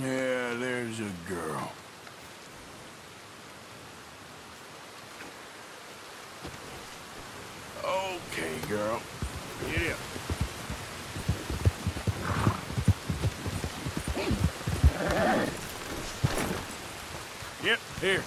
Yeah, there's a girl. Okay, girl. Get up. Yep, here.